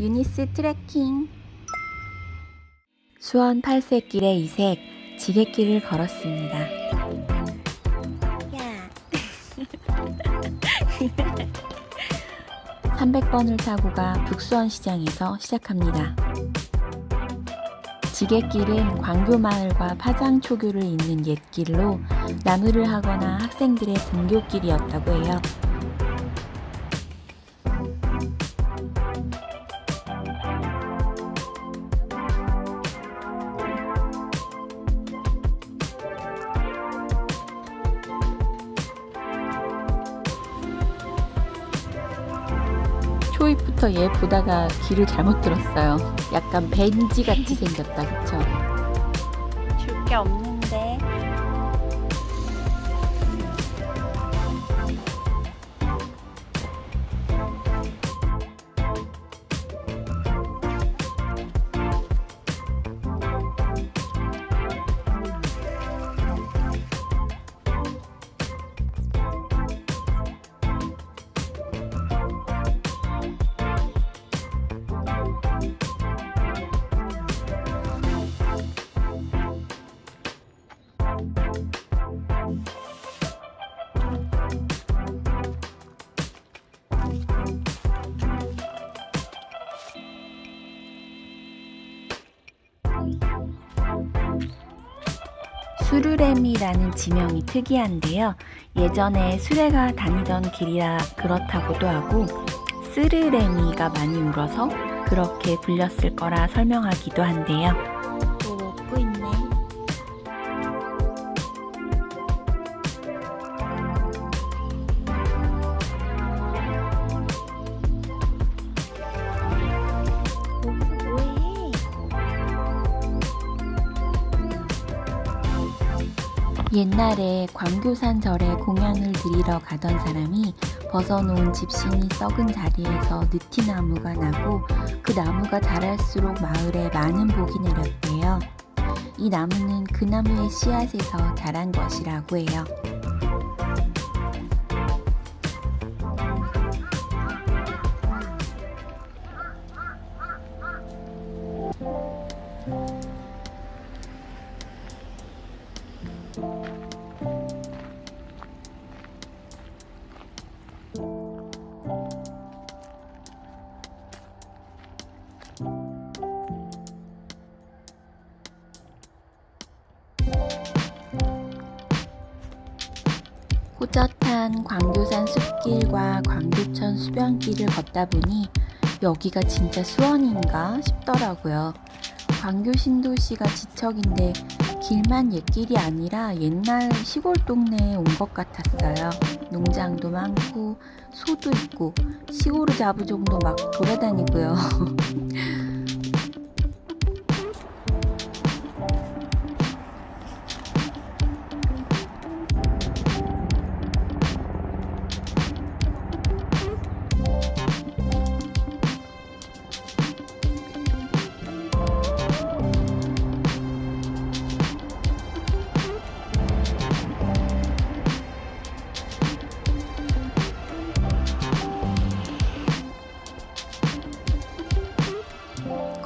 유니스 트레킹 수원 팔색길의 이색 지렛길을 걸었습니다. 야. 300번을 타고 가 북수원 시장에서 시작합니다. 지게길은 광교마을과 파장초교를 잇는 옛길로 나무를 하거나 학생들의 등교길이었다고 해요. 초입부터 얘 보다가 길을 잘못 들었어요. 약간 벤지 같이 생겼다, 그쵸? 줄 게 없는데. 수르렘이라는 지명이 특이한데요. 예전에 수레가 다니던 길이라 그렇다고도 하고 스르레미가 많이 울어서 그렇게 불렸을 거라 설명하기도 한데요. 옛날에 광교산 절에 공연을 드리러 가던 사람이 벗어놓은 집신이 썩은 자리에서 느티나무가 나고 그 나무가 자랄수록 마을에 많은 복이 내렸대요. 이 나무는 그 나무의 씨앗에서 자란 것이라고 해요. 호젓한 광교산 숲길과 광교천 수변길을 걷다 보니 여기가 진짜 수원인가 싶더라고요. 광교 신도시가 지척인데 길만 옛길이 아니라 옛날 시골 동네에 온 것 같았어요. 농장도 많고 소도 있고 시골의 자부종도 막 돌아다니고요.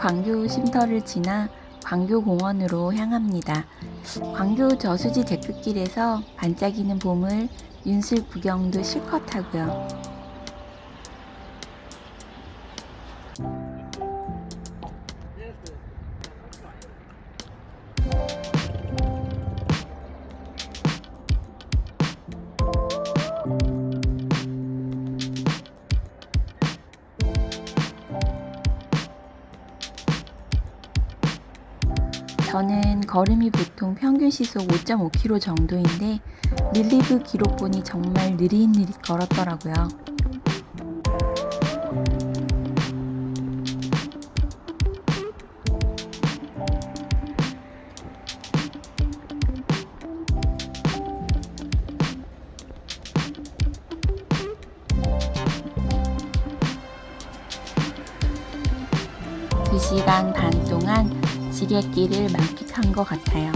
광교 쉼터를 지나 광교공원으로 향합니다. 광교 저수지 데크길에서 반짝이는 봄을 윤슬 구경도 실컷 하고요. 저는 걸음이 보통 평균 시속 5.5km 정도인데 릴리브 기록 보니 정말 느릿느릿 걸었더라고요. 두시간 반 동안 지게길을 만끽한 것 같아요.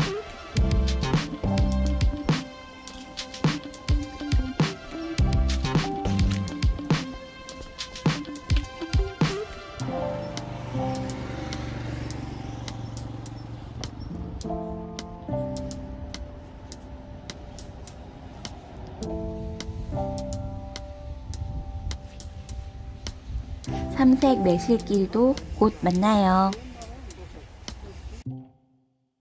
삼색 매실길도 곧 만나요.